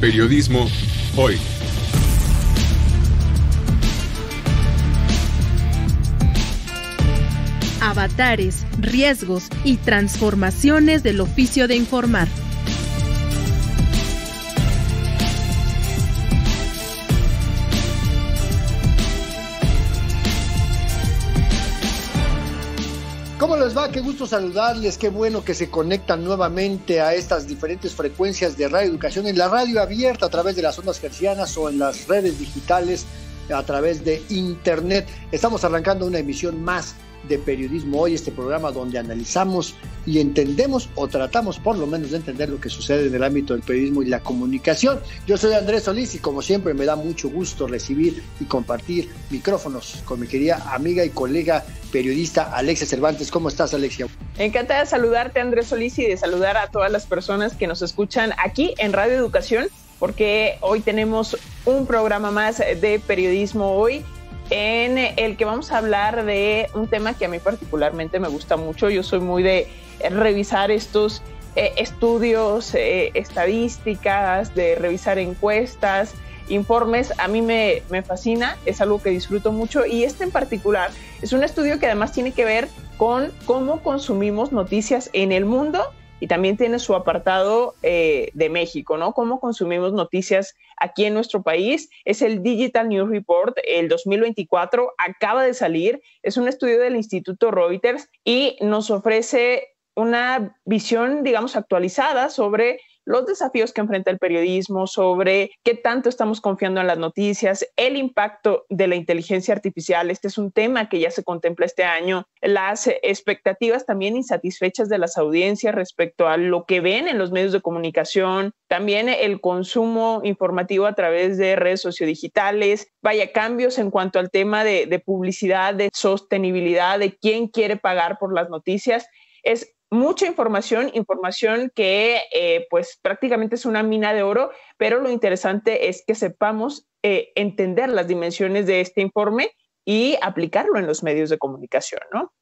Periodismo hoy. Avatares, riesgos y transformaciones del oficio de informar. Gusto saludarles, qué bueno que se conectan nuevamente a estas diferentes frecuencias de Radio Educación en la radio abierta a través de las ondas gercianas o en las redes digitales a través de Internet. Estamos arrancando una emisión más de Periodismo Hoy, este programa donde analizamos y entendemos o tratamos por lo menos de entender lo que sucede en el ámbito del periodismo y la comunicación. Yo soy Andrés Solís y como siempre me da mucho gusto recibir y compartir micrófonos con mi querida amiga y colega periodista Alexia Cervantes. ¿Cómo estás Alexia? Encantada de saludarte Andrés Solís y de saludar a todas las personas que nos escuchan aquí en Radio Educación porque hoy tenemos un programa más de periodismo hoy en el que vamos a hablar de un tema que a mí particularmente me gusta mucho. Yo soy muy de revisar estos eh, estudios, eh, estadísticas, de revisar encuestas, informes. A mí me, me fascina, es algo que disfruto mucho y este en particular es un estudio que además tiene que ver con cómo consumimos noticias en el mundo y también tiene su apartado eh, de México, ¿no? Cómo consumimos noticias aquí en nuestro país. Es el Digital News Report, el 2024, acaba de salir. Es un estudio del Instituto Reuters y nos ofrece una visión, digamos, actualizada sobre los desafíos que enfrenta el periodismo, sobre qué tanto estamos confiando en las noticias, el impacto de la inteligencia artificial. Este es un tema que ya se contempla este año. Las expectativas también insatisfechas de las audiencias respecto a lo que ven en los medios de comunicación, también el consumo informativo a través de redes sociodigitales, vaya cambios en cuanto al tema de, publicidad, de sostenibilidad, de quién quiere pagar por las noticias. Es mucha información, información que eh, pues prácticamente es una mina de oro, pero lo interesante es que sepamos eh, entender las dimensiones de este informe y aplicarlo en los medios de comunicación, ¿no?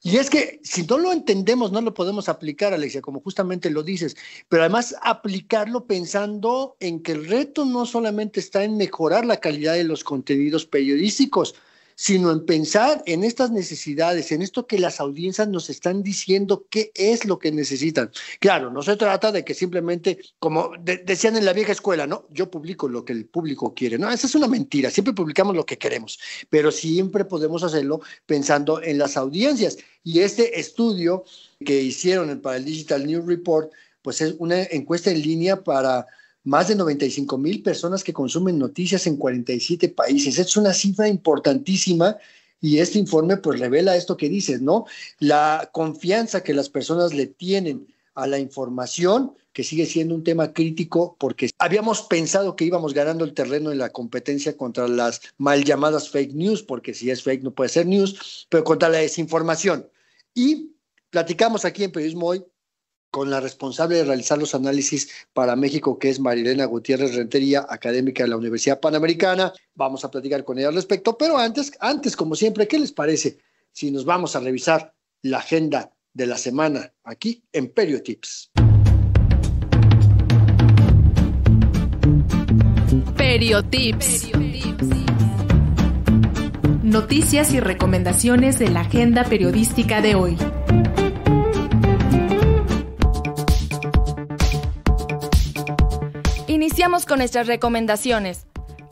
Y es que si no lo entendemos, no lo podemos aplicar, Alexia, como justamente lo dices, pero además aplicarlo pensando en que el reto no solamente está en mejorar la calidad de los contenidos periodísticos, sino en pensar en estas necesidades, en esto que las audiencias nos están diciendo qué es lo que necesitan. Claro, no se trata de que simplemente, como decían en la vieja escuela, ¿no? Yo publico lo que el público quiere. No, esa es una mentira, siempre publicamos lo que queremos, pero siempre podemos hacerlo pensando en las audiencias. Y este estudio que hicieron para el Digital News Report, pues es una encuesta en línea para más de 95 mil personas que consumen noticias en 47 países. Es una cifra importantísima y este informe pues revela esto que dices, ¿no? La confianza que las personas le tienen a la información, que sigue siendo un tema crítico porque habíamos pensado que íbamos ganando el terreno en la competencia contra las mal llamadas fake news, porque si es fake no puede ser news, pero contra la desinformación. Y platicamos aquí en Periodismo Hoy con la responsable de realizar los análisis para México, que es Marilena Gutiérrez Rentería, académica de la Universidad Panamericana. Vamos a platicar con ella al respecto, pero antes, antes, como siempre, ¿qué les parece si nos vamos a revisar la agenda de la semana aquí en Periotips? Periotips. Noticias y recomendaciones de la agenda periodística de hoy. Iniciamos con nuestras recomendaciones.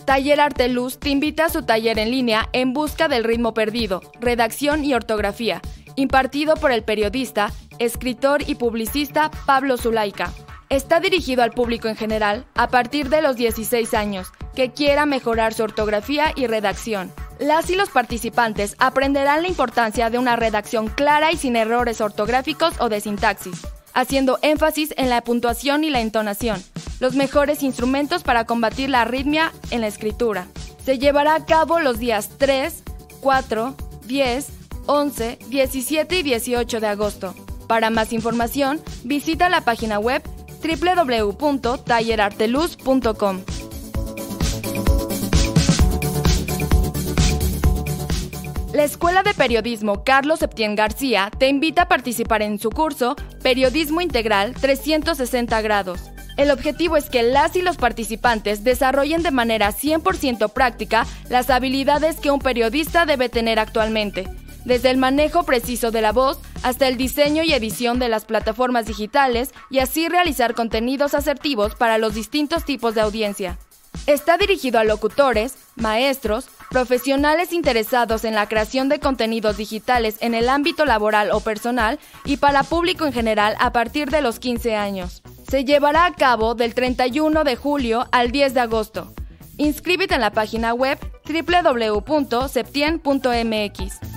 Taller Arteluz te invita a su taller en línea En Busca del Ritmo Perdido, Redacción y Ortografía, impartido por el periodista, escritor y publicista Pablo Zulaika. Está dirigido al público en general a partir de los 16 años que quiera mejorar su ortografía y redacción. Las y los participantes aprenderán la importancia de una redacción clara y sin errores ortográficos o de sintaxis haciendo énfasis en la puntuación y la entonación, los mejores instrumentos para combatir la arritmia en la escritura. Se llevará a cabo los días 3, 4, 10, 11, 17 y 18 de agosto. Para más información, visita la página web www.tallerarteluz.com. La Escuela de Periodismo Carlos Septién García te invita a participar en su curso Periodismo Integral 360 grados. El objetivo es que las y los participantes desarrollen de manera 100% práctica las habilidades que un periodista debe tener actualmente, desde el manejo preciso de la voz hasta el diseño y edición de las plataformas digitales y así realizar contenidos asertivos para los distintos tipos de audiencia. Está dirigido a locutores, maestros, profesionales interesados en la creación de contenidos digitales en el ámbito laboral o personal y para público en general a partir de los 15 años. Se llevará a cabo del 31 de julio al 10 de agosto. Inscríbete en la página web www.septien.mx.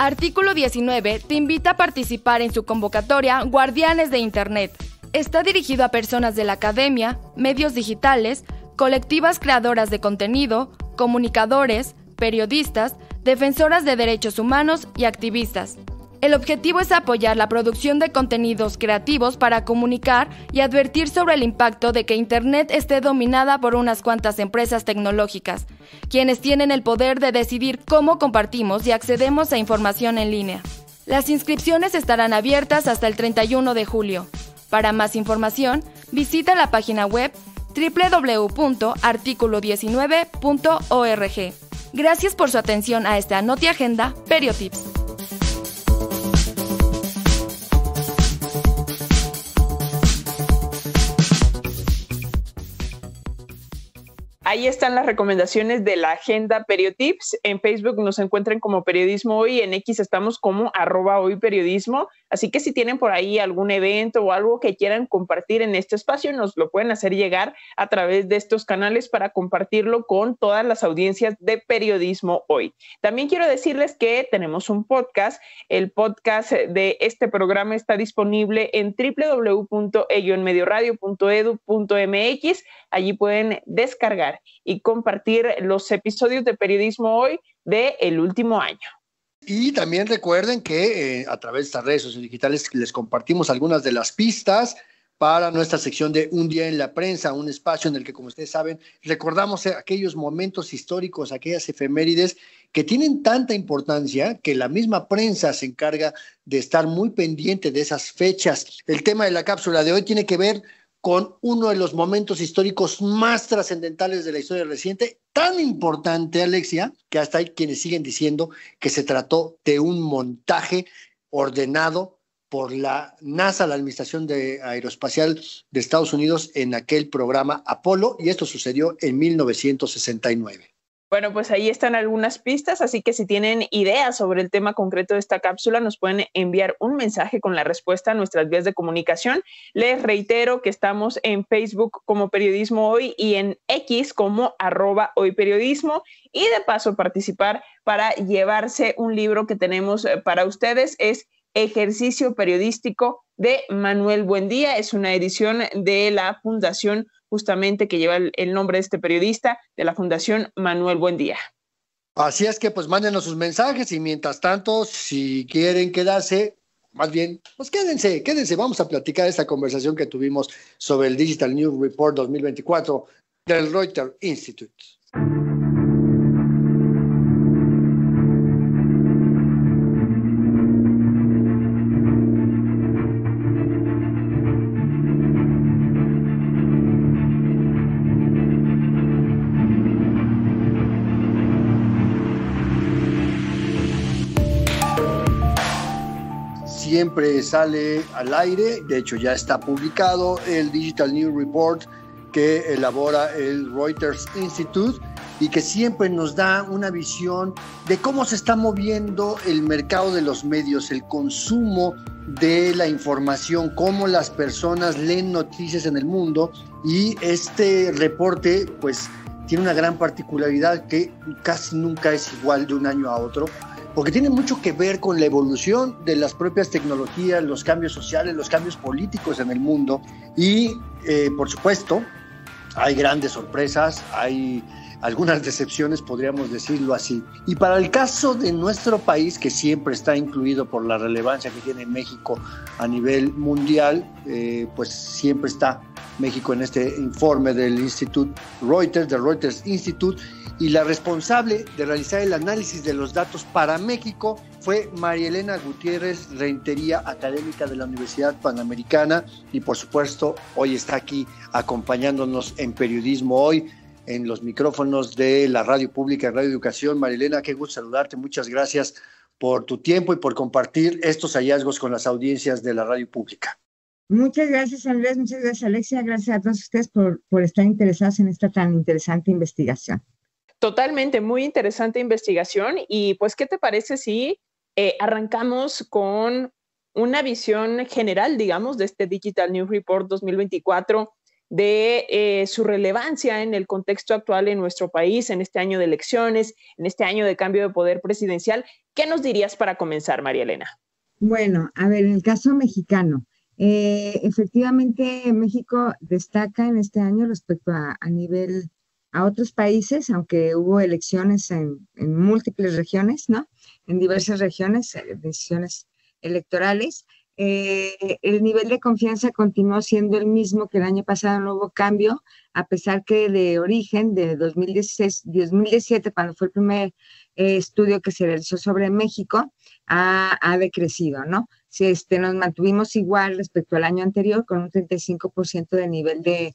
Artículo 19 te invita a participar en su convocatoria Guardianes de Internet. Está dirigido a personas de la academia, medios digitales, colectivas creadoras de contenido, comunicadores, periodistas, defensoras de derechos humanos y activistas. El objetivo es apoyar la producción de contenidos creativos para comunicar y advertir sobre el impacto de que Internet esté dominada por unas cuantas empresas tecnológicas, quienes tienen el poder de decidir cómo compartimos y accedemos a información en línea. Las inscripciones estarán abiertas hasta el 31 de julio. Para más información, visita la página web www.articulo19.org. Gracias por su atención a esta Noti Agenda Periotips. Ahí están las recomendaciones de la agenda Periotips. En Facebook nos encuentran como Periodismo Hoy, en X estamos como arroba hoy periodismo. Así que si tienen por ahí algún evento o algo que quieran compartir en este espacio, nos lo pueden hacer llegar a través de estos canales para compartirlo con todas las audiencias de Periodismo Hoy. También quiero decirles que tenemos un podcast. El podcast de este programa está disponible en www.elloenmedioradio.edu.mx. Allí pueden descargar y compartir los episodios de Periodismo Hoy del el último año. Y también recuerden que eh, a través de estas redes sociales digitales les compartimos algunas de las pistas para nuestra sección de Un día en la prensa, un espacio en el que, como ustedes saben, recordamos aquellos momentos históricos, aquellas efemérides que tienen tanta importancia que la misma prensa se encarga de estar muy pendiente de esas fechas. El tema de la cápsula de hoy tiene que ver con uno de los momentos históricos más trascendentales de la historia reciente, tan importante, Alexia, que hasta hay quienes siguen diciendo que se trató de un montaje ordenado por la NASA, la Administración de Aeroespacial de Estados Unidos, en aquel programa Apolo, y esto sucedió en 1969. Bueno, pues ahí están algunas pistas, así que si tienen ideas sobre el tema concreto de esta cápsula, nos pueden enviar un mensaje con la respuesta a nuestras vías de comunicación. Les reitero que estamos en Facebook como Periodismo Hoy y en X como arroba hoy periodismo y de paso participar para llevarse un libro que tenemos eh, para ustedes. Es Ejercicio Periodístico de Manuel Buendía. Es una edición de la Fundación justamente que lleva el, nombre de este periodista de la Fundación Manuel Buendía. Así es que pues mándenos sus mensajes y mientras tanto, si quieren quedarse, más bien, pues quédense, quédense, vamos a platicar esta conversación que tuvimos sobre el Digital News Report 2024 del Reuters Institute. Siempre sale al aire, de hecho ya está publicado el Digital News Report que elabora el Reuters Institute y que siempre nos da una visión de cómo se está moviendo el mercado de los medios, el consumo de la información, cómo las personas leen noticias en el mundo y este reporte pues tiene una gran particularidad que casi nunca es igual de un año a otro porque tiene mucho que ver con la evolución de las propias tecnologías, los cambios sociales, los cambios políticos en el mundo y, eh, por supuesto, hay grandes sorpresas, hay algunas decepciones, podríamos decirlo así. Y para el caso de nuestro país, que siempre está incluido por la relevancia que tiene México a nivel mundial, eh, pues siempre está México en este informe del Instituto Reuters, del Reuters Institute, y la responsable de realizar el análisis de los datos para México fue María Elena Gutiérrez Reintería, académica de la Universidad Panamericana y por supuesto hoy está aquí acompañándonos en Periodismo Hoy en los micrófonos de la Radio Pública, Radio Educación. María Elena, qué gusto saludarte, muchas gracias por tu tiempo y por compartir estos hallazgos con las audiencias de la Radio Pública. Muchas gracias, Andrés. Muchas gracias, Alexia. Gracias a todos ustedes por estar interesados en esta tan interesante investigación. Totalmente, muy interesante investigación. Y pues, ¿qué te parece si eh, arrancamos con una visión general, digamos, de este Digital News Report 2024, de eh, su relevancia en el contexto actual en nuestro país, en este año de elecciones, en este año de cambio de poder presidencial? ¿Qué nos dirías para comenzar, María Elena? Bueno, a ver, en el caso mexicano, eh, efectivamente, México destaca en este año respecto a, nivel a otros países, aunque hubo elecciones en, múltiples regiones, ¿no? En diversas regiones, eh, decisiones electorales. Eh, el nivel de confianza continuó siendo el mismo que el año pasado, no hubo cambio, a pesar que de origen, de 2016, 2017, cuando fue el primer estudio que se realizó sobre México, ha, ha decrecido, ¿no? si este, nos mantuvimos igual respecto al año anterior con un 35% de nivel de,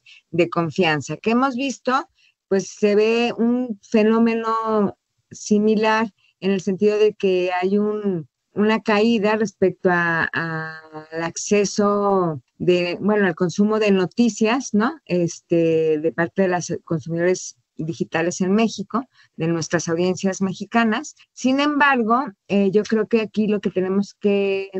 confianza. ¿Qué hemos visto? Pues se ve un fenómeno similar en el sentido de que hay una caída respecto al acceso de, bueno, al consumo de noticias, ¿no? Este, de parte de los consumidores digitales en México, de nuestras audiencias mexicanas. Sin embargo, eh, yo creo que aquí lo que tenemos que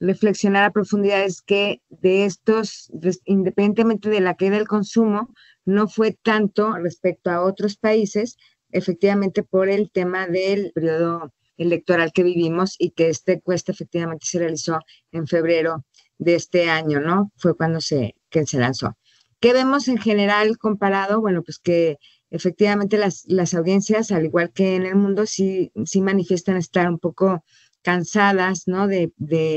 reflexionar a profundidad es que de estos, independientemente de la caída del consumo, no fue tanto respecto a otros países, efectivamente por el tema del periodo electoral que vivimos y que este encuesta efectivamente se realizó en febrero de este año, ¿no? Fue cuando se, que se lanzó. ¿Qué vemos en general comparado? Bueno, pues que efectivamente las, las audiencias, al igual que en el mundo, sí, sí manifiestan estar un poco cansadas, ¿no? De,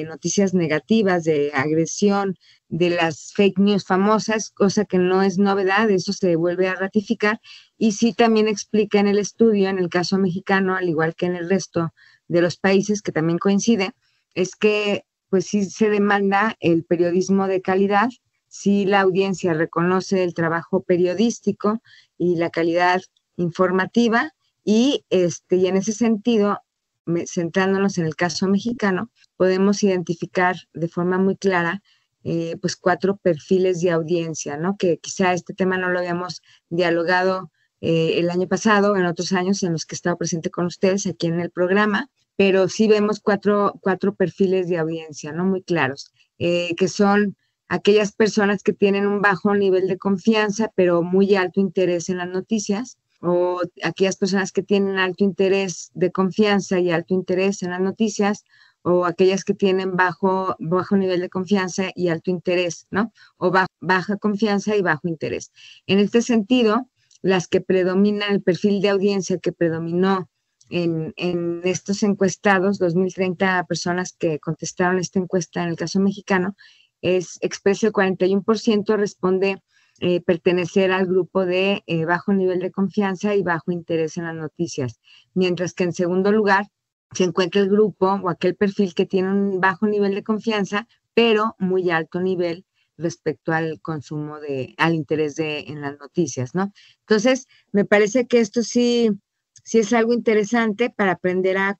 noticias negativas, de agresión, de las fake news famosas, cosa que no es novedad, eso se vuelve a ratificar. Y sí también explica en el estudio, en el caso mexicano, al igual que en el resto de los países, que también coincide, es que pues sí se demanda el periodismo de calidad, si la audiencia reconoce el trabajo periodístico y la calidad informativa, y, este, y en ese sentido centrándonos en el caso mexicano, podemos identificar de forma muy clara eh, pues cuatro perfiles de audiencia, ¿no? Que quizá este tema no lo habíamos dialogado eh, el año pasado, en otros años en los que he estado presente con ustedes aquí en el programa, pero sí vemos cuatro, cuatro perfiles de audiencia, ¿no? Muy claros, eh, que son aquellas personas que tienen un bajo nivel de confianza, pero muy alto interés en las noticias, o aquellas personas que tienen alto interés de confianza y alto interés en las noticias, o aquellas que tienen bajo, bajo nivel de confianza y alto interés, ¿no? O baja confianza y bajo interés. En este sentido, las que predominan, el perfil de audiencia que predominó en, en estos encuestados, 2.030 personas que contestaron esta encuesta en el caso mexicano, es expreso el 41% responde eh, pertenecer al grupo de eh, bajo nivel de confianza y bajo interés en las noticias, mientras que en segundo lugar se encuentra el grupo o aquel perfil que tiene un bajo nivel de confianza, pero muy alto nivel respecto al consumo de, al interés de, en las noticias, ¿no? Entonces, me parece que esto sí, sí es algo interesante para aprender a,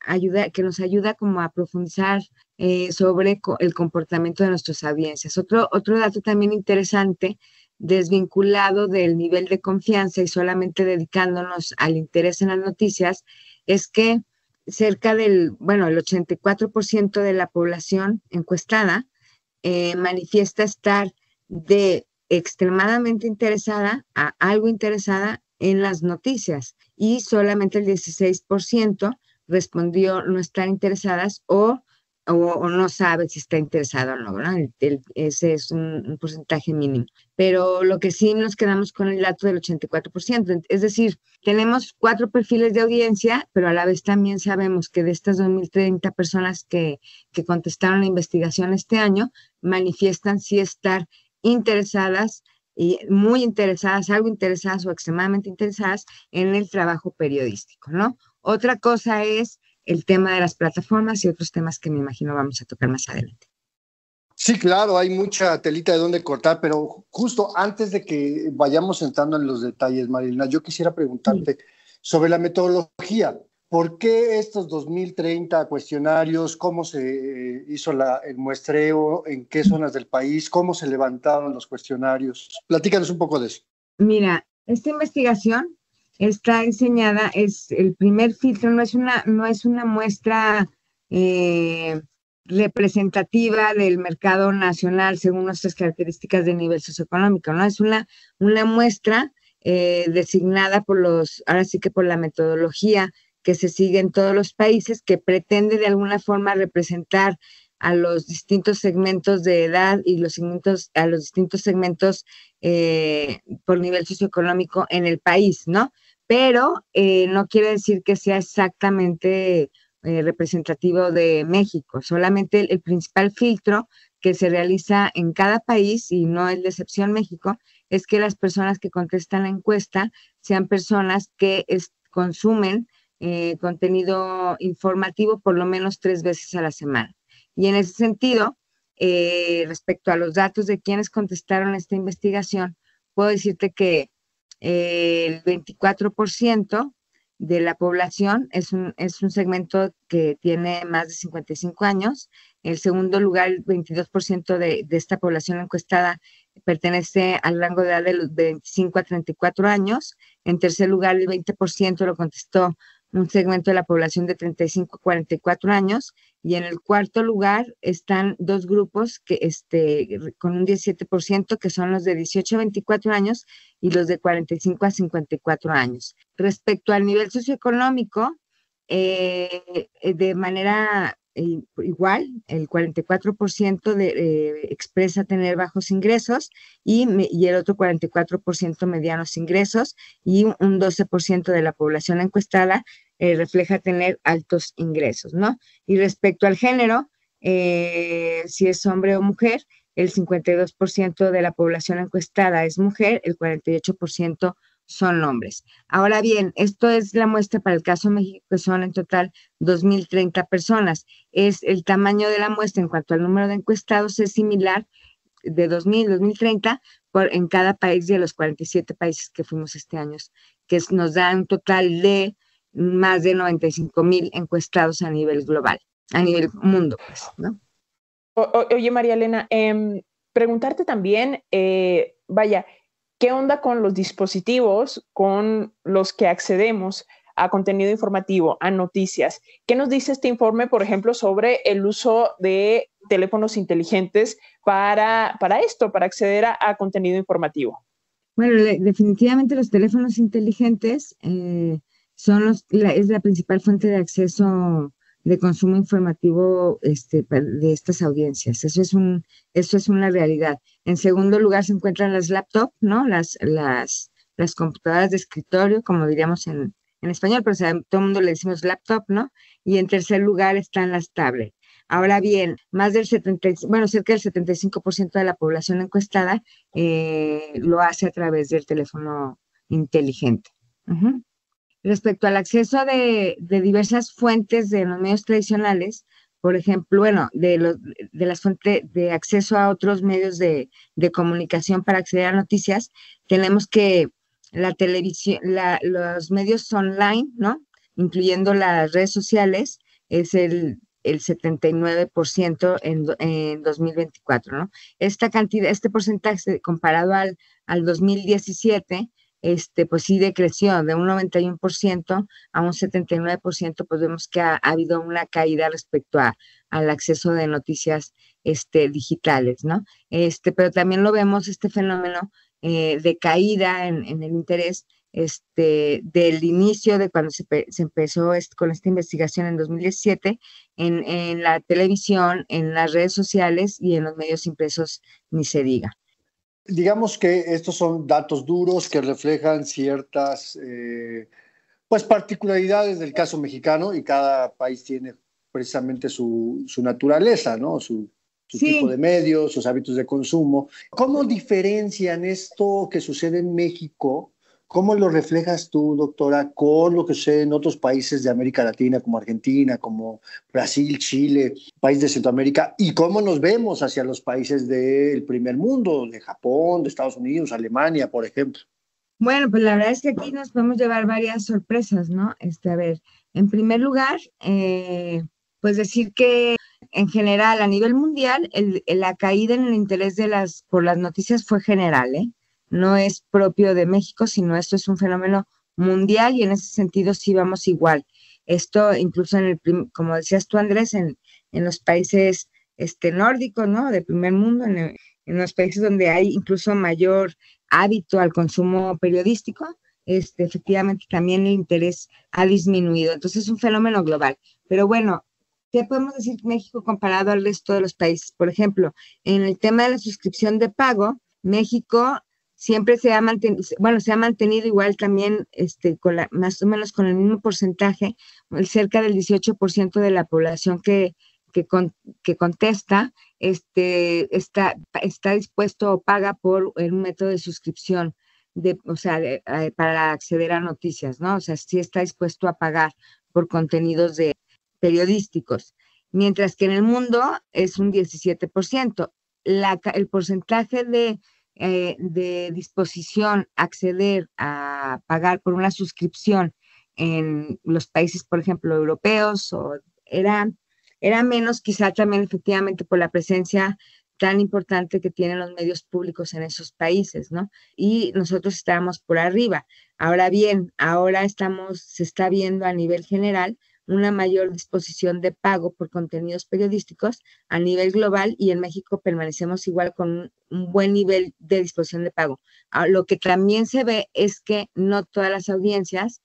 ayudar, que nos ayuda como a profundizar eh, sobre el comportamiento de nuestras audiencias. Otro, otro dato también interesante, desvinculado del nivel de confianza y solamente dedicándonos al interés en las noticias, es que cerca del, bueno, el 84% de la población encuestada eh, manifiesta estar de extremadamente interesada a algo interesada en las noticias y solamente el 16% respondió no estar interesadas o, o, no sabe si está interesado o no, ¿verdad? ese es un, porcentaje mínimo. Pero lo que sí nos quedamos con el dato del 84%, es decir, tenemos cuatro perfiles de audiencia, pero a la vez también sabemos que de estas 2.030 personas que, que contestaron la investigación este año, manifiestan sí estar interesadas y muy interesadas, algo interesadas o extremadamente interesadas en el trabajo periodístico, ¿no? Otra cosa es el tema de las plataformas y otros temas que me imagino vamos a tocar más adelante. Sí, claro, hay mucha telita de dónde cortar, pero justo antes de que vayamos entrando en los detalles, Marilena, yo quisiera preguntarte sobre la metodología. ¿Por qué estos 2030 cuestionarios? ¿Cómo se eh, hizo el muestreo? ¿En qué zonas del país? ¿Cómo se levantaron los cuestionarios? Platícanos un poco de eso. Mira, esta investigación está diseñada, es el primer filtro, no es una, no es una muestra eh, representativa del mercado nacional según nuestras características de nivel socioeconómico, ¿no? Es una, una muestra eh, designada por los, ahora sí que por la metodología que se sigue en todos los países, que pretende de alguna forma representar a los distintos segmentos de edad y los segmentos, a los distintos segmentos eh, por nivel socioeconómico en el país, ¿no? Pero eh, no quiere decir que sea exactamente eh, representativo de México. Solamente el, principal filtro que se realiza en cada país, y no es de excepción México, es que las personas que contestan la encuesta sean personas que consumen eh, contenido informativo por lo menos tres veces a la semana. Y en ese sentido, respecto a los datos de quienes contestaron esta investigación, puedo decirte que el 24% de la población es un, es un segmento que tiene más de 55 años. En segundo lugar, el 22% de, de esta población encuestada pertenece al rango de edad de los 25 a 34 años. En tercer lugar, el 20% lo contestó un segmento de la población de 35 a 44 años. Y en el cuarto lugar están dos grupos que, este, con un 17%, que son los de 18 a 24 años y los de 45 a 54 años. Respecto al nivel socioeconómico, eh, de manera eh, igual, el 44% de, eh, expresa tener bajos ingresos y, y el otro 44% medianos ingresos y un 12% de la población encuestada eh, refleja tener altos ingresos, ¿no? Y respecto al género, eh, si es hombre o mujer, el 52% de la población encuestada es mujer, el 48% son hombres. Ahora bien, esto es la muestra para el caso México, que son en total 2.030 personas. Es el tamaño de la muestra en cuanto al número de encuestados es similar de 2000, 2030 por, en cada país de los 47 países que fuimos este año, que nos da un total de más de 95 mil encuestados a nivel global, a nivel mundo, pues, ¿no? oye, María Elena, em, preguntarte también, eh, vaya, ¿qué onda con los dispositivos con los que accedemos a contenido informativo, a noticias? ¿Qué nos dice este informe, por ejemplo, sobre el uso de teléfonos inteligentes para, para esto, para acceder a, contenido informativo? Bueno, definitivamente los teléfonos inteligentes eh, son los, es la principal fuente de acceso de consumo informativo este, de estas audiencias. Eso es, un, eso es una realidad. En segundo lugar se encuentran las laptops, ¿no? Las, las, las computadoras de escritorio, como diríamos en, en español, pero todo el mundo le decimos laptop, ¿no? Y en tercer lugar están las tablets. Ahora bien, más del 70, bueno, cerca del 75% de la población encuestada eh, lo hace a través del teléfono inteligente. Respecto al acceso de, diversas fuentes de los medios tradicionales, por ejemplo, bueno, de, los, de las fuentes de acceso a otros medios de, comunicación para acceder a noticias, tenemos que la televisión, los medios online, ¿no? Incluyendo las redes sociales, es el, el 79% en, en 2024, ¿no? Esta cantidad, este porcentaje comparado al, al 2017 este, pues sí decreció de un 91% a un 79%, pues vemos que ha, habido una caída respecto a, al acceso de noticias este, digitales, ¿no? Este, pero también lo vemos, este fenómeno eh, de caída en, el interés este, del inicio de cuando se, empezó con esta investigación en 2017 en, en la televisión, en las redes sociales y en los medios impresos, ni se diga digamos que estos son datos duros que reflejan ciertas eh, pues particularidades del caso mexicano y cada país tiene precisamente su, naturaleza, ¿no? Su, su tipo de medios, sus hábitos de consumo. ¿Cómo diferencian esto que sucede en México? ¿Cómo lo reflejas tú, doctora, con lo que sucede en otros países de América Latina, como Argentina, como Brasil, Chile, países de Centroamérica? ¿Y cómo nos vemos hacia los países del primer mundo, de Japón, de Estados Unidos, Alemania, por ejemplo? Bueno, pues la verdad es que aquí nos podemos llevar varias sorpresas, ¿no? Este, a ver, en primer lugar, eh, pues decir que en general a nivel mundial la caída en el interés de las por las noticias fue general, ¿eh? No es propio de México, sino esto es un fenómeno mundial y en ese sentido sí vamos igual. Esto incluso en el como decías tú Andrés en, en los países este nórdicos, ¿no? De primer mundo, en, en los países donde hay incluso mayor hábito al consumo periodístico, este, efectivamente también el interés ha disminuido. Entonces es un fenómeno global. Pero bueno, ¿qué podemos decir México comparado al resto de los países? Por ejemplo, en el tema de la suscripción de pago, México siempre se ha mantenido, bueno, se ha mantenido igual también, este, con la, más o menos con el mismo porcentaje, cerca del 18% de la población que, que, que contesta este, está, está dispuesto o paga por un método de suscripción, de, o sea, eh, para acceder a noticias, ¿no? O sea, sí está dispuesto a pagar por contenidos de, periodísticos, mientras que en el mundo es un 17%. La, el porcentaje de, eh, de disposición acceder a pagar por una suscripción en los países, por ejemplo, europeos, o era era menos quizá también efectivamente por la presencia tan importante que tienen los medios públicos en esos países, ¿no? Y nosotros estábamos por arriba. Ahora bien, ahora estamos, se está viendo a nivel general una mayor disposición de pago por contenidos periodísticos a nivel global y en México permanecemos igual con un buen nivel de disposición de pago. Ah, lo que también se ve es que no todas las audiencias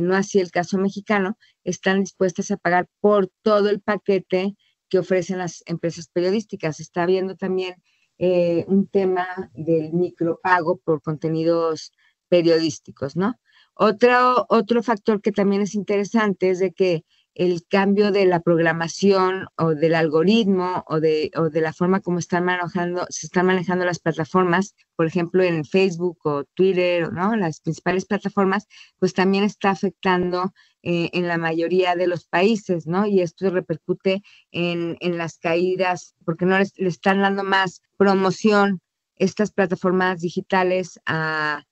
no así el caso mexicano, están dispuestas a pagar por todo el paquete que ofrecen las empresas periodísticas. Está habiendo también eh, un tema del micropago por contenidos periodísticos, ¿no? Otro, otro factor que también es interesante es de que el cambio de la programación o del algoritmo o de, o de la forma como están manejando, se están manejando las plataformas, por ejemplo, en Facebook o Twitter, ¿no? Las principales plataformas, pues también está afectando eh, en la mayoría de los países, ¿no? Y esto repercute en, en las caídas, porque no le están dando más promoción estas plataformas digitales a,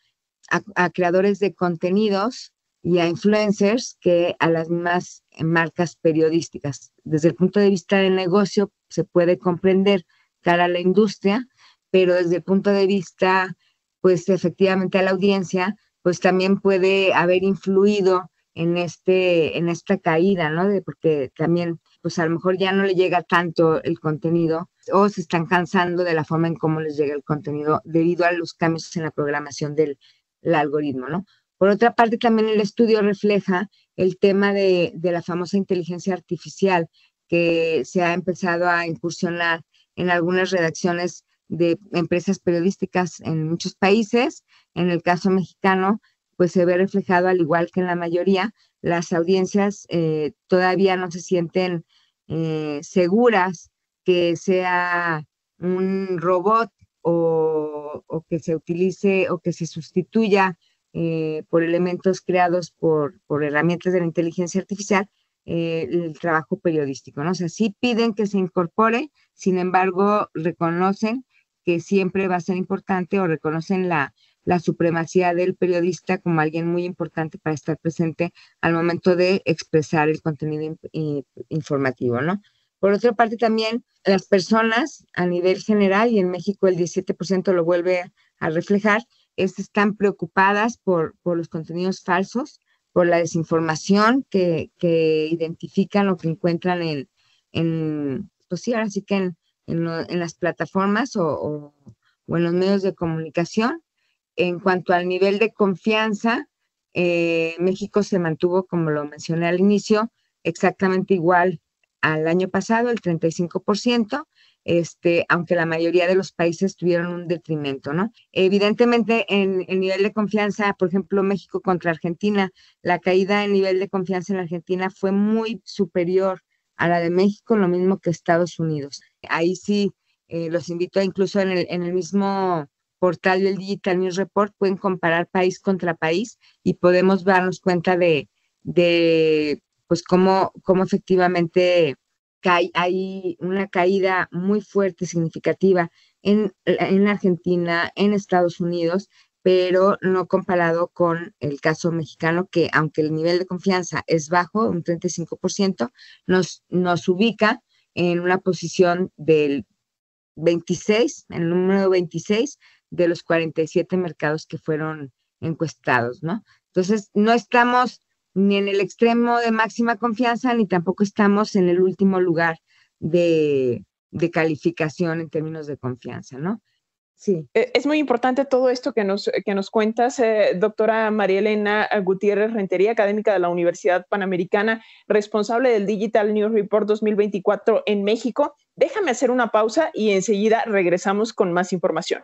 a creadores de contenidos y a influencers que a las mismas marcas periodísticas. Desde el punto de vista del negocio se puede comprender cara a la industria, pero desde el punto de vista, pues efectivamente a la audiencia, pues también puede haber influido en este, en esta caída, ¿no? De, porque también, pues a lo mejor ya no le llega tanto el contenido o se están cansando de la forma en cómo les llega el contenido debido a los cambios en la programación del algoritmo, ¿no? Por otra parte, también el estudio refleja el tema de, la famosa inteligencia artificial que se ha empezado a incursionar en algunas redacciones de empresas periodísticas en muchos países. En el caso mexicano, pues se ve reflejado, al igual que en la mayoría, las audiencias eh, todavía no se sienten eh, seguras que sea un robot o, o, que se utilice o que se sustituya eh, por elementos creados por, por, herramientas de la inteligencia artificial, eh, el trabajo periodístico, ¿no? O sea, sí piden que se incorpore, sin embargo, reconocen que siempre va a ser importante o reconocen la, la supremacía del periodista como alguien muy importante para estar presente al momento de expresar el contenido informativo, ¿no? Por otra parte, también las personas a nivel general, y en México el 17% lo vuelve a reflejar, están preocupadas por, los contenidos falsos, por la desinformación que, identifican o que encuentran en, en pues que en, las plataformas o, o, en los medios de comunicación. En cuanto al nivel de confianza, eh, México se mantuvo, como lo mencioné al inicio, exactamente igual al año pasado, el 35%, este, aunque la mayoría de los países tuvieron un detrimento, ¿no? Evidentemente, en el nivel de confianza, por ejemplo, México contra Argentina, la caída en nivel de confianza en Argentina fue muy superior a la de México, lo mismo que Estados Unidos. Ahí sí, eh, los invito a incluso en el, en el mismo portal del Digital News Report, pueden comparar país contra país y podemos darnos cuenta de, de pues cómo, cómo efectivamente hay una caída muy fuerte, significativa en, en Argentina, en Estados Unidos, pero no comparado con el caso mexicano, que aunque el nivel de confianza es bajo, un 35%, nos, nos ubica en una posición del 26, en el número 26 de los 47 mercados que fueron encuestados, ¿no? Entonces, no estamos ni en el extremo de máxima confianza, ni tampoco estamos en el último lugar de, de calificación en términos de confianza, ¿no? Sí. Eh, es muy importante todo esto que nos, que nos cuentas, eh, doctora María Elena Gutiérrez Rentería, académica de la Universidad Panamericana, responsable del Digital News Report 2024 en México. Déjame hacer una pausa y enseguida regresamos con más información.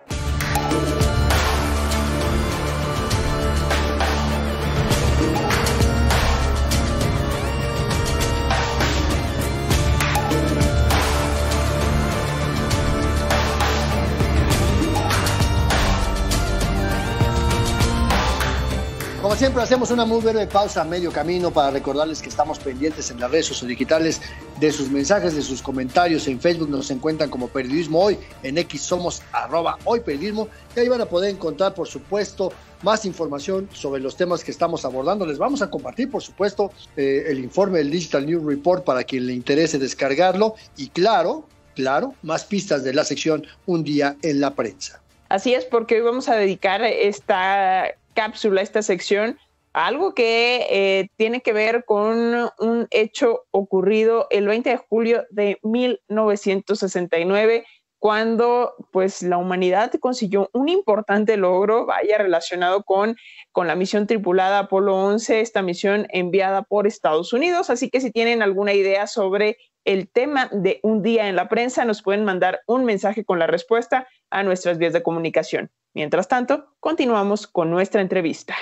Siempre hacemos una muy breve pausa a medio camino para recordarles que estamos pendientes en las redes sociodigitales de sus mensajes, de sus comentarios. En Facebook nos encuentran como Periodismo Hoy, en X somos arroba hoy periodismo y ahí van a poder encontrar, por supuesto, más información sobre los temas que estamos abordando. Les vamos a compartir, por supuesto, eh, el informe del Digital News Report para quien le interese descargarlo y claro, claro, más pistas de la sección Un día en la prensa. Así es, porque hoy vamos a dedicar esta cápsula, esta sección, algo que eh, tiene que ver con un hecho ocurrido el 20 de julio de 1969 cuando pues la humanidad consiguió un importante logro, vaya relacionado con, con la misión tripulada Apolo 11, esta misión enviada por Estados Unidos. Así que si tienen alguna idea sobre el tema de un día en la prensa, nos pueden mandar un mensaje con la respuesta a nuestras vías de comunicación. Mientras tanto, continuamos con nuestra entrevista.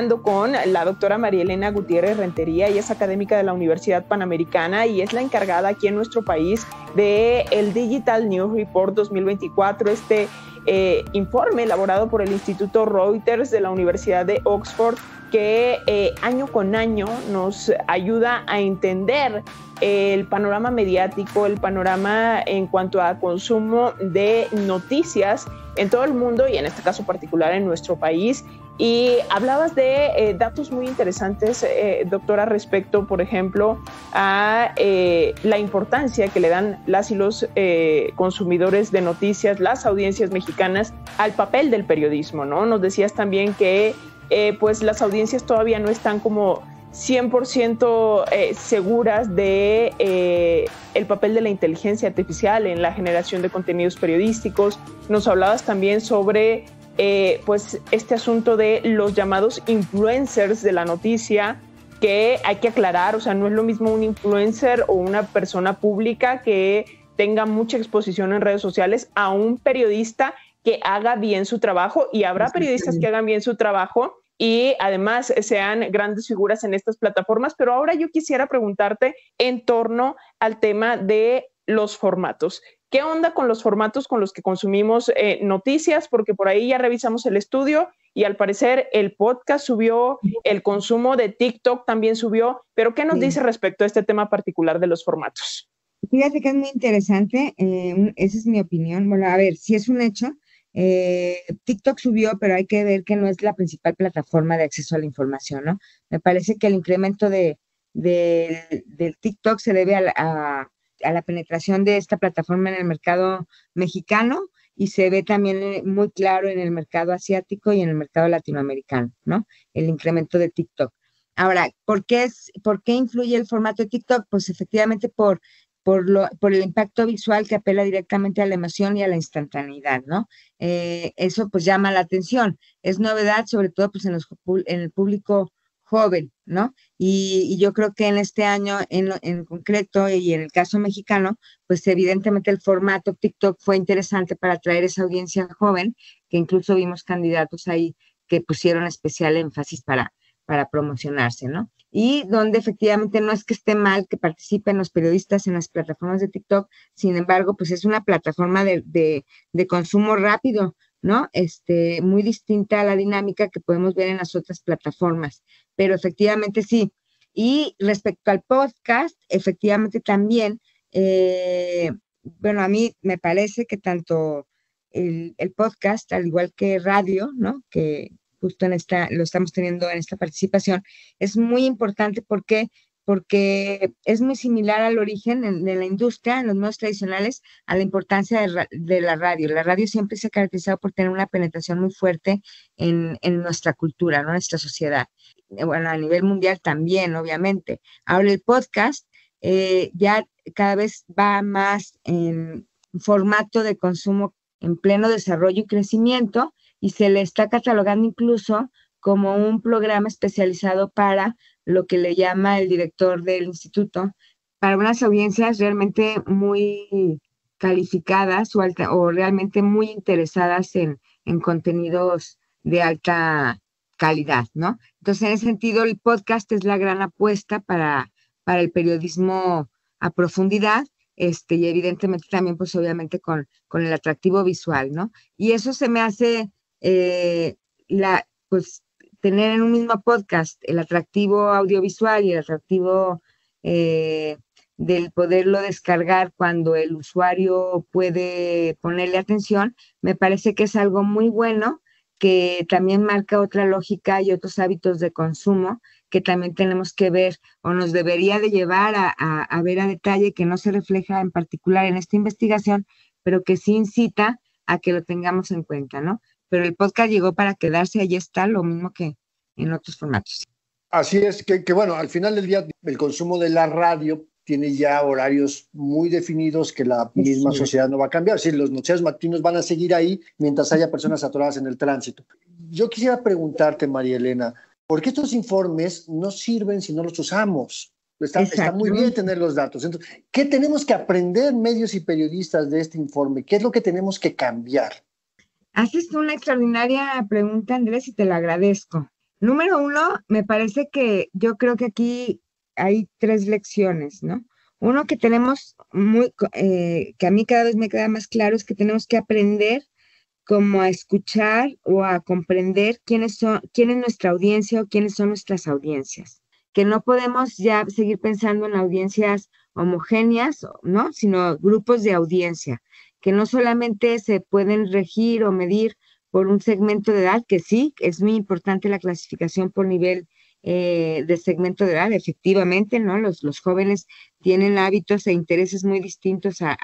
Platicando con la doctora María Elena Gutiérrez Rentería, y es académica de la Universidad Panamericana y es la encargada aquí en nuestro país de el Digital News Report 2024, este eh, informe elaborado por el Instituto Reuters de la Universidad de Oxford que eh, año con año nos ayuda a entender el panorama mediático, el panorama en cuanto a consumo de noticias en todo el mundo y en este caso particular en nuestro país. Y hablabas de eh, datos muy interesantes, eh, doctora, respecto, por ejemplo, a eh, la importancia que le dan las y los consumidores de noticias, las audiencias mexicanas, al papel del periodismo, ¿no? Nos decías también que pues las audiencias todavía no están como 100% seguras de el papel de la inteligencia artificial en la generación de contenidos periodísticos. Nos hablabas también sobre eh, pues este asunto de los llamados influencers de la noticia, que hay que aclarar, o sea, no es lo mismo un influencer o una persona pública que tenga mucha exposición en redes sociales a un periodista que haga bien su trabajo y habrá periodistas que hagan bien su trabajo y además sean grandes figuras en estas plataformas, pero ahora yo quisiera preguntarte en torno al tema de los formatos. ¿Qué onda con los formatos con los que consumimos eh, noticias? Porque por ahí ya revisamos el estudio y al parecer el podcast subió, el consumo de TikTok también subió, pero ¿qué nos dice respecto a este tema particular de los formatos? Fíjate que es muy interesante, eh, esa es mi opinión. Bueno, a ver, si es un hecho, eh, TikTok subió, pero hay que ver que no es la principal plataforma de acceso a la información, ¿no? Me parece que el incremento de, del TikTok se debe a, a la penetración de esta plataforma en el mercado mexicano y se ve también eh, muy claro en el mercado asiático y en el mercado latinoamericano, ¿no? El incremento de TikTok. Ahora, ¿por qué, es, ¿por qué influye el formato de TikTok? Pues efectivamente por por, lo, por el impacto visual que apela directamente a la emoción y a la instantaneidad, ¿no? Eh, eso pues llama la atención. Es novedad, sobre todo pues en, los, en el público joven, ¿no? Y, yo creo que en este año en, en, concreto y en el caso mexicano, pues evidentemente el formato TikTok fue interesante para atraer esa audiencia joven, que incluso vimos candidatos ahí que pusieron especial énfasis para, para promocionarse, ¿no? Y donde efectivamente no es que esté mal que participen los periodistas en las plataformas de TikTok, sin embargo, pues es una plataforma de, de, de consumo rápido, ¿no? Este, muy distinta a la dinámica que podemos ver en las otras plataformas, pero efectivamente sí. Y respecto al podcast, efectivamente también, eh, bueno, a mí me parece que tanto el, podcast, al igual que radio, ¿no? Que justo en esta, lo estamos teniendo en esta participación, es muy importante porque porque es muy similar al origen de la industria, en los medios tradicionales, a la importancia de, la radio. La radio siempre se ha caracterizado por tener una penetración muy fuerte en, nuestra cultura, ¿no? en nuestra sociedad. Eh, bueno, a nivel mundial también, obviamente. Ahora el podcast eh, ya cada vez va más en formato de consumo en pleno desarrollo y crecimiento y se le está catalogando incluso como un programa especializado para lo que le llama el director del instituto, para unas audiencias realmente muy calificadas o, o realmente muy interesadas en, en contenidos de alta calidad, ¿no? Entonces, en ese sentido, el podcast es la gran apuesta para, para el periodismo a profundidad, este, y evidentemente también, pues obviamente con, con el atractivo visual, ¿no? Y eso se me hace, eh, la, pues tener en un mismo podcast el atractivo audiovisual y el atractivo eh, del poderlo descargar cuando el usuario puede ponerle atención, me parece que es algo muy bueno que también marca otra lógica y otros hábitos de consumo que también tenemos que ver o nos debería de llevar a, ver a detalle que no se refleja en particular en esta investigación, pero que sí incita a que lo tengamos en cuenta, ¿no? pero el podcast llegó para quedarse, ahí está, lo mismo que en otros formatos. Así es, que, bueno, al final del día el consumo de la radio tiene ya horarios muy definidos que la misma sociedad no va a cambiar. Si los noches matutinos van a seguir ahí mientras haya personas atoradas en el tránsito. Yo quisiera preguntarte, María Elena, ¿por qué estos informes no sirven si no los usamos? Está, está, muy bien tener los datos. Entonces, ¿qué tenemos que aprender medios y periodistas de este informe? ¿Qué es lo que tenemos que cambiar? Haces una extraordinaria pregunta, Andrés, y te la agradezco. Número uno, me parece que yo creo que aquí hay tres lecciones, ¿no? Uno que tenemos muy, eh, que a mí cada vez me queda más claro es que tenemos que aprender como a escuchar o a comprender quiénes son, quién es nuestra audiencia o quiénes son nuestras audiencias. Que no podemos ya seguir pensando en audiencias homogéneas, ¿no? Sino grupos de audiencia que no solamente se pueden regir o medir por un segmento de edad, que sí, es muy importante la clasificación por nivel eh, de segmento de edad, efectivamente, ¿no? Los, los jóvenes tienen hábitos e intereses muy distintos a,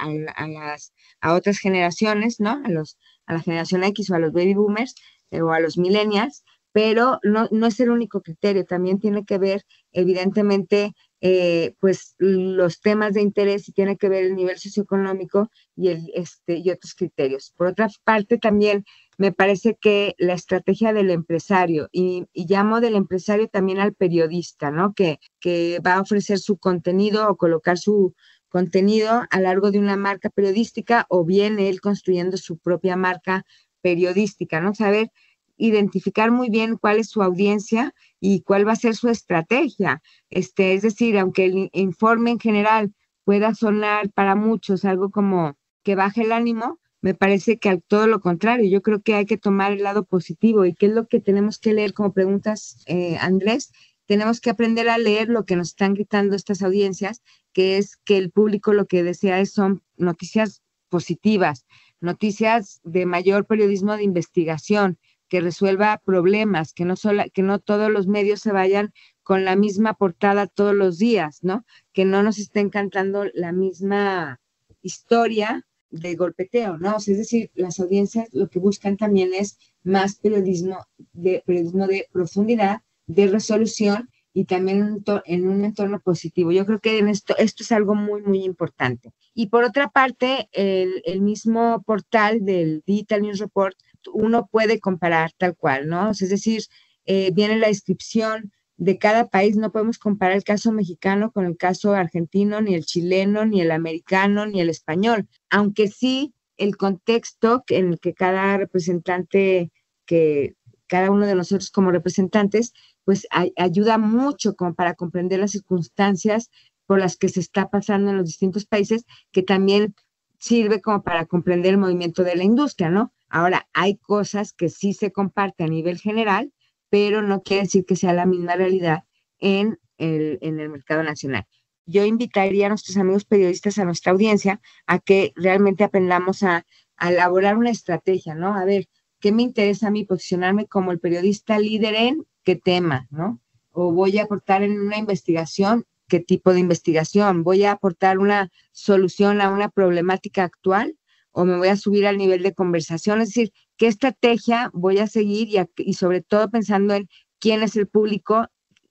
las, a otras generaciones, ¿no? A, los, a la generación X o a los baby boomers eh, o a los millennials, pero no, no es el único criterio, también tiene que ver, evidentemente, eh, pues los temas de interés y tiene que ver el nivel socioeconómico y, el, este, y otros criterios. Por otra parte, también me parece que la estrategia del empresario, y, llamo del empresario también al periodista, ¿no? Que, que va a ofrecer su contenido o colocar su contenido a largo de una marca periodística o bien él construyendo su propia marca periodística, ¿no? Saber identificar muy bien cuál es su audiencia y cuál va a ser su estrategia. Este, es decir, aunque el informe en general pueda sonar para muchos algo como que baje el ánimo, me parece que al todo lo contrario, yo creo que hay que tomar el lado positivo y qué es lo que tenemos que leer como preguntas, eh, Andrés, tenemos que aprender a leer lo que nos están gritando estas audiencias, que es que el público lo que desea es, son noticias positivas, noticias de mayor periodismo de investigación, que resuelva problemas, que no, que no todos los medios se vayan con la misma portada todos los días, ¿no? Que no nos estén cantando la misma historia de golpeteo, ¿no? es decir, las audiencias lo que buscan también es más periodismo de, periodismo de profundidad, de resolución y también en un entorno positivo. Yo creo que esto, esto es algo muy, muy importante. Y por otra parte, el, el mismo portal del Digital News Report, uno puede comparar tal cual, ¿no? Es decir, eh, viene la descripción de cada país, no podemos comparar el caso mexicano con el caso argentino, ni el chileno, ni el americano, ni el español, aunque sí el contexto en el que cada representante, que cada uno de nosotros como representantes, pues ayuda mucho como para comprender las circunstancias por las que se está pasando en los distintos países, que también sirve como para comprender el movimiento de la industria, ¿no? Ahora, hay cosas que sí se comparten a nivel general, pero no quiere decir que sea la misma realidad en el, en el mercado nacional. Yo invitaría a nuestros amigos periodistas, a nuestra audiencia, a que realmente aprendamos a, elaborar una estrategia, ¿no? A ver, ¿qué me interesa a mí posicionarme como el periodista líder en qué tema, ¿no? O voy a aportar en una investigación, qué tipo de investigación, voy a aportar una solución a una problemática actual o me voy a subir al nivel de conversación, es decir, qué estrategia voy a seguir y, sobre todo pensando en quién es el público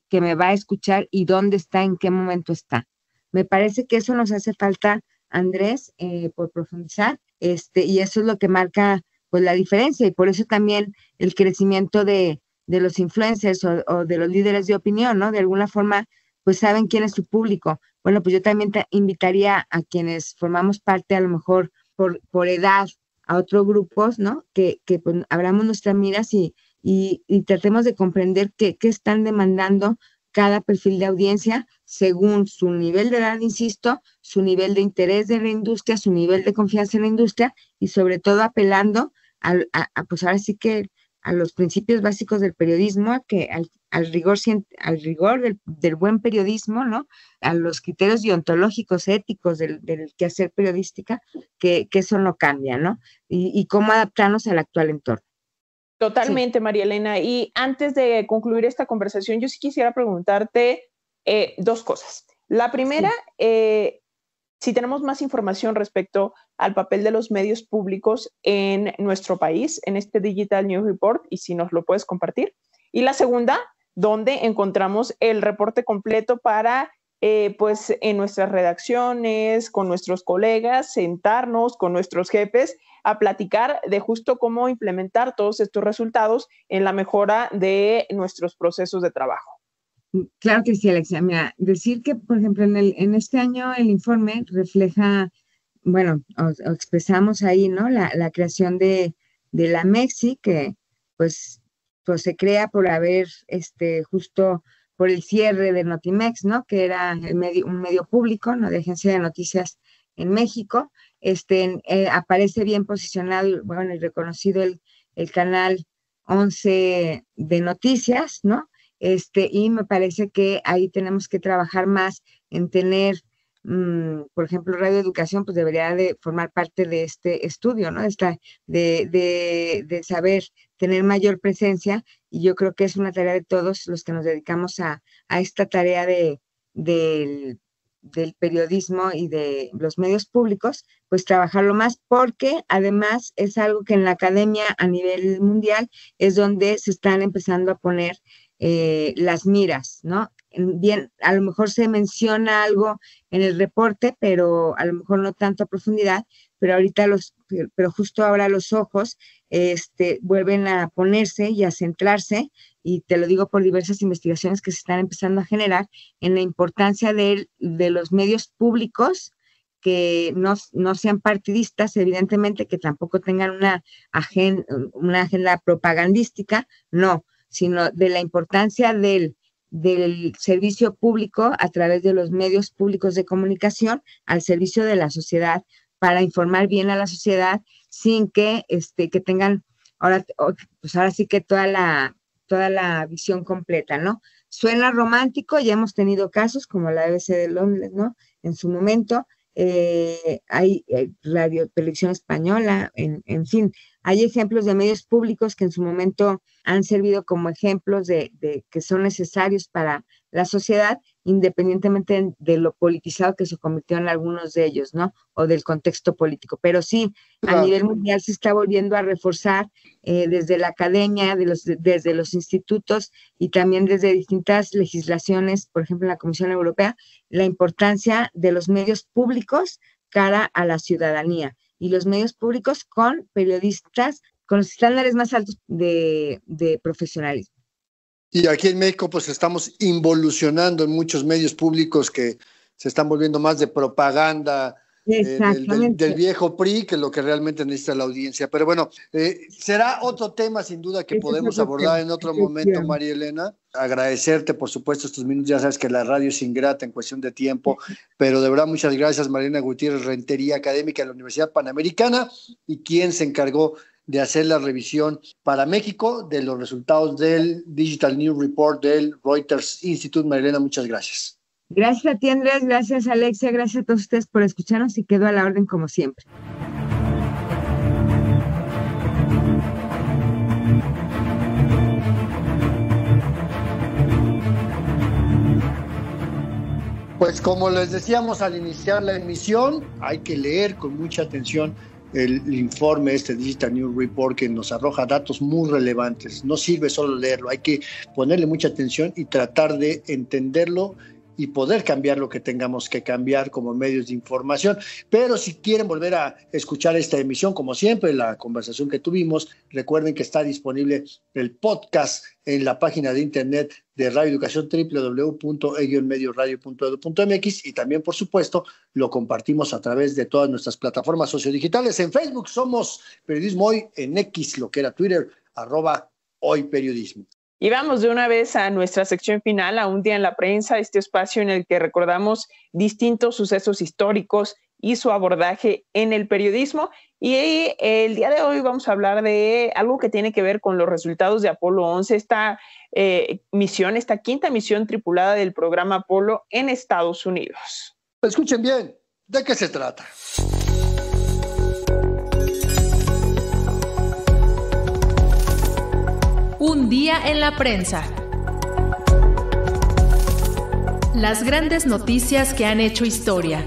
que me va a escuchar y dónde está, en qué momento está. Me parece que eso nos hace falta, Andrés, eh, por profundizar, este, y eso es lo que marca pues la diferencia y por eso también el crecimiento de, de los influencers o, de los líderes de opinión, ¿no? De alguna forma, pues saben quién es su público. Bueno, pues yo también te invitaría a quienes formamos parte, a lo mejor por, por edad, a otros grupos, ¿no? Que, que pues, abramos nuestras miras y, y, tratemos de comprender qué, qué están demandando cada perfil de audiencia según su nivel de edad, insisto, su nivel de interés de la industria, su nivel de confianza en la industria y sobre todo apelando a, a pues ahora sí que a los principios básicos del periodismo, que al, rigor, al rigor del, buen periodismo, ¿no? A los criterios deontológicos, éticos del, del quehacer periodística, que, eso no cambia, ¿no? Y, cómo adaptarnos al actual entorno. Totalmente, María Elena. Y antes de concluir esta conversación, yo sí quisiera preguntarte eh, dos cosas. La primera, eh, si tenemos más información respecto al papel de los medios públicos en nuestro país, en este Digital News Report, y si nos lo puedes compartir. Y la segunda, donde encontramos el reporte completo para, eh, pues, en nuestras redacciones, con nuestros colegas, sentarnos con nuestros jefes a platicar de justo cómo implementar todos estos resultados en la mejora de nuestros procesos de trabajo. Claro que sí, Alexia. Mira, decir que, por ejemplo, en, el, en este año el informe refleja bueno, expresamos ahí, ¿no? La, creación de, la MEXI, que pues, pues se crea por haber, este, justo por el cierre de Notimex, ¿no? Que era un medio público, ¿no? De agencia de noticias en México. Este, eh, aparece bien posicionado, bueno, y reconocido el, el canal 11 de noticias, ¿no? Este, y me parece que ahí tenemos que trabajar más en tener Mm, por ejemplo, Radio Educación, pues debería de formar parte de este estudio, ¿no? Esta, de, de, saber tener mayor presencia y yo creo que es una tarea de todos los que nos dedicamos a, a esta tarea de, del, del periodismo y de los medios públicos, pues trabajarlo más porque además es algo que en la academia a nivel mundial es donde se están empezando a poner eh, las miras, ¿no? Bien, a lo mejor se menciona algo en el reporte, pero a lo mejor no tanto a profundidad, pero ahorita los, pero justo ahora los ojos este, vuelven a ponerse y a centrarse, y te lo digo por diversas investigaciones que se están empezando a generar, en la importancia de, de los medios públicos que no, no, sean partidistas, evidentemente que tampoco tengan una, una agenda propagandística, no, sino de la importancia del, del servicio público a través de los medios públicos de comunicación al servicio de la sociedad para informar bien a la sociedad sin que este que tengan ahora pues ahora sí que toda la toda la visión completa, ¿no? Suena romántico, ya hemos tenido casos como la ABC de Londres, ¿no? En su momento, eh, hay eh, radio, televisión española, en, en fin, Hay ejemplos de medios públicos que en su momento han servido como ejemplos de, que son necesarios para la sociedad, independientemente de lo politizado que se convirtió en algunos de ellos, ¿no? O del contexto político. Pero sí, a nivel mundial se está volviendo a reforzar eh, desde la academia, de los, desde los institutos y también desde distintas legislaciones, por ejemplo, en la Comisión Europea, la importancia de los medios públicos cara a la ciudadanía y los medios públicos con periodistas con los estándares más altos de, profesionalismo. Y aquí en México pues estamos involucionando en muchos medios públicos que se están volviendo más de propaganda, eh, del, viejo PRI que lo que realmente necesita la audiencia. Pero bueno, eh, será otro tema sin duda que podemos abordar en otro momento, María Elena. Agradecerte, por supuesto, estos minutos. Ya sabes que la radio es ingrata en cuestión de tiempo, pero de verdad muchas gracias, Elena Gutiérrez, Rentería Académica de la Universidad Panamericana y quien se encargó de hacer la revisión para México de los resultados del Digital News Report del Reuters Institute. Marilena, muchas gracias. Gracias a ti, Andrés. Gracias, Alexia. Gracias a todos ustedes por escucharnos y quedo a la orden como siempre. Pues como les decíamos al iniciar la emisión, hay que leer con mucha atención el informe, este Digital News Report, que nos arroja datos muy relevantes. No sirve solo leerlo, hay que ponerle mucha atención y tratar de entenderlo y poder cambiar lo que tengamos que cambiar como medios de información. Pero si quieren volver a escuchar esta emisión, como siempre, la conversación que tuvimos, recuerden que está disponible el podcast en la página de internet de Radio Educación www.medioradio.edu.mx y también, por supuesto, lo compartimos a través de todas nuestras plataformas sociodigitales. En Facebook somos Periodismo Hoy, en X, lo que era Twitter, arroba Hoy Periodismo. Y vamos de una vez a nuestra sección final, a un día en la prensa, este espacio en el que recordamos distintos sucesos históricos y su abordaje en el periodismo. Y el día de hoy vamos a hablar de algo que tiene que ver con los resultados de Apolo 11, esta eh, misión, esta quinta misión tripulada del programa Apolo en Estados Unidos. Escuchen bien, ¿de qué se trata? Un día en la prensa. Las grandes noticias que han hecho historia.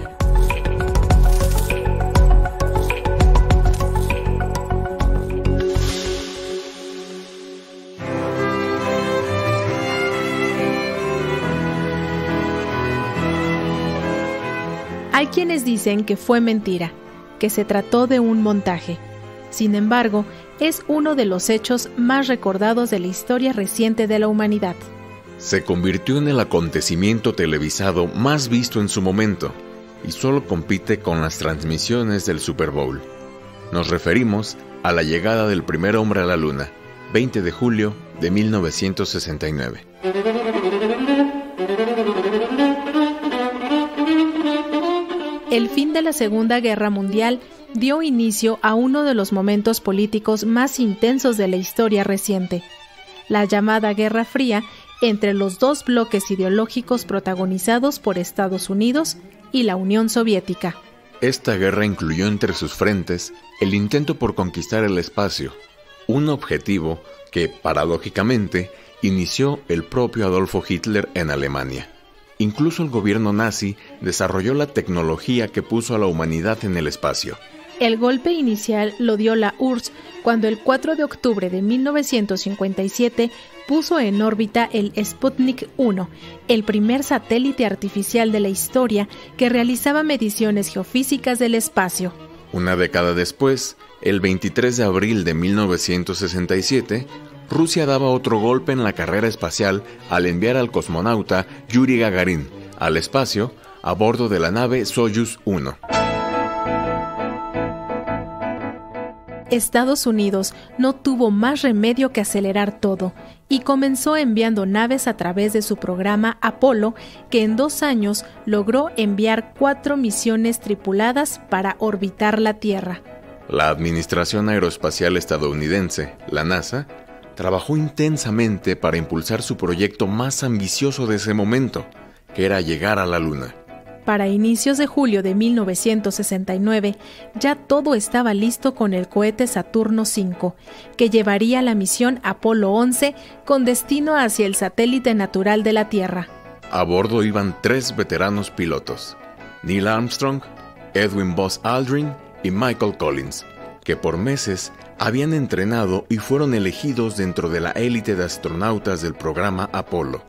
Hay quienes dicen que fue mentira, que se trató de un montaje. Sin embargo, es uno de los hechos más recordados de la historia reciente de la humanidad. Se convirtió en el acontecimiento televisado más visto en su momento y solo compite con las transmisiones del Super Bowl. Nos referimos a la llegada del primer hombre a la Luna, 20 de julio de 1969. El fin de la Segunda Guerra Mundial dio inicio a uno de los momentos políticos más intensos de la historia reciente, la llamada Guerra Fría entre los dos bloques ideológicos protagonizados por Estados Unidos y la Unión Soviética. Esta guerra incluyó entre sus frentes el intento por conquistar el espacio, un objetivo que, paradójicamente, inició el propio Adolfo Hitler en Alemania. Incluso el gobierno nazi desarrolló la tecnología que puso a la humanidad en el espacio. El golpe inicial lo dio la URSS cuando el 4 de octubre de 1957 puso en órbita el Sputnik 1, el primer satélite artificial de la historia que realizaba mediciones geofísicas del espacio. Una década después, el 23 de abril de 1967, Rusia daba otro golpe en la carrera espacial al enviar al cosmonauta Yuri Gagarin al espacio a bordo de la nave Soyuz 1. Estados Unidos no tuvo más remedio que acelerar todo y comenzó enviando naves a través de su programa Apolo, que en dos años logró enviar cuatro misiones tripuladas para orbitar la Tierra. La Administración Aeroespacial Estadounidense, la NASA, trabajó intensamente para impulsar su proyecto más ambicioso de ese momento, que era llegar a la Luna. Para inicios de julio de 1969, ya todo estaba listo con el cohete Saturno V, que llevaría la misión Apolo 11 con destino hacia el satélite natural de la Tierra. A bordo iban tres veteranos pilotos, Neil Armstrong, Edwin Buzz Aldrin y Michael Collins, que por meses habían entrenado y fueron elegidos dentro de la élite de astronautas del programa Apolo.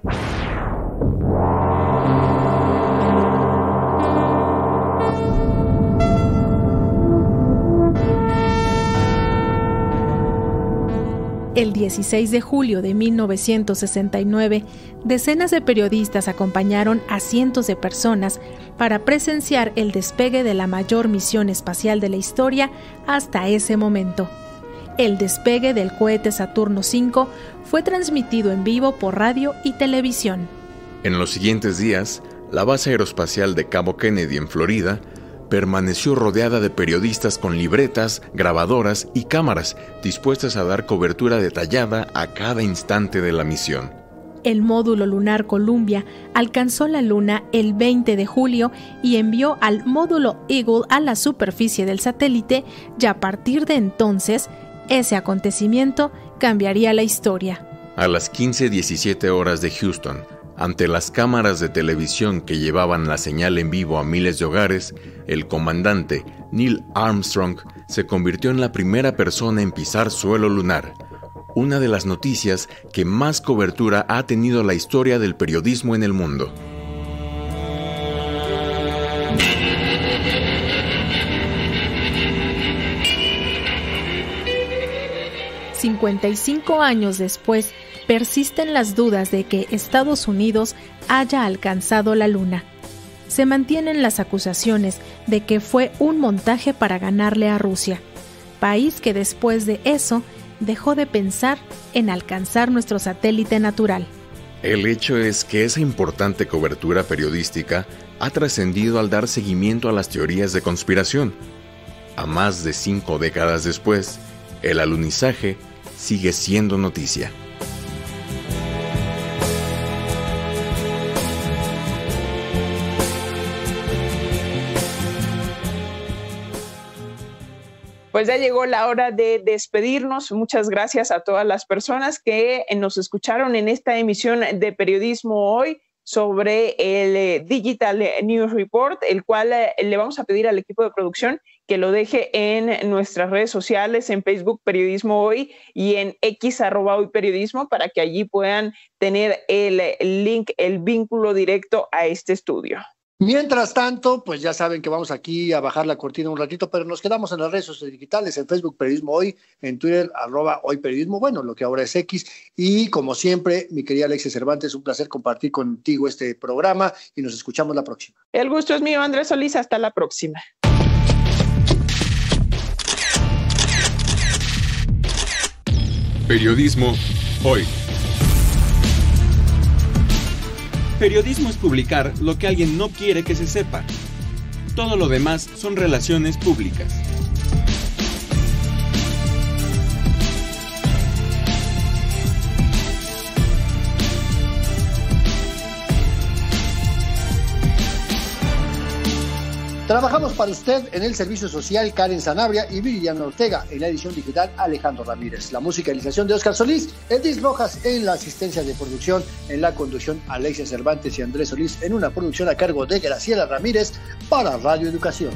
El 16 de julio de 1969, decenas de periodistas acompañaron a cientos de personas para presenciar el despegue de la mayor misión espacial de la historia hasta ese momento. El despegue del cohete Saturno V fue transmitido en vivo por radio y televisión. En los siguientes días, la base aeroespacial de Cabo Kennedy en Florida permaneció rodeada de periodistas con libretas, grabadoras y cámaras dispuestas a dar cobertura detallada a cada instante de la misión. El módulo lunar Columbia alcanzó la Luna el 20 de julio y envió al módulo Eagle a la superficie del satélite y a partir de entonces, ese acontecimiento cambiaría la historia. A las 15:17 horas de Houston, ante las cámaras de televisión que llevaban la señal en vivo a miles de hogares, el comandante Neil Armstrong se convirtió en la primera persona en pisar suelo lunar, una de las noticias que más cobertura ha tenido la historia del periodismo en el mundo. ...55 años después persisten las dudas de que Estados Unidos haya alcanzado la Luna. Se mantienen las acusaciones de que fue un montaje para ganarle a Rusia, país que después de eso dejó de pensar en alcanzar nuestro satélite natural. El hecho es que esa importante cobertura periodística ha trascendido al dar seguimiento a las teorías de conspiración. A más de cinco décadas después, el alunizaje sigue siendo noticia. Pues ya llegó la hora de despedirnos. Muchas gracias a todas las personas que nos escucharon en esta emisión de Periodismo Hoy sobre el eh, Digital News Report, el cual eh, le vamos a pedir al equipo de producción que lo deje en nuestras redes sociales, en Facebook Periodismo Hoy y en X arroba hoy periodismo para que allí puedan tener el link, el vínculo directo a este estudio. Mientras tanto, pues ya saben que vamos aquí a bajar la cortina un ratito, pero nos quedamos en las redes sociales digitales, en Facebook Periodismo Hoy, en Twitter, arroba Hoy Periodismo, bueno, lo que ahora es X. Y como siempre, mi querida Alexia Cervantes, un placer compartir contigo este programa y nos escuchamos la próxima. El gusto es mío, Andrés Solís, hasta la próxima. Periodismo Hoy. Periodismo es publicar lo que alguien no quiere que se sepa. Todo lo demás son relaciones públicas. Trabajamos para usted en el servicio social Karen Sanabria y Viridiana Ortega, en la edición digital Alejandro Ramírez, la musicalización de Oscar Solís, Edith Rojas en la asistencia de producción, en la conducción Alexia Cervantes y Andrés Solís en una producción a cargo de Graciela Ramírez para Radio Educación.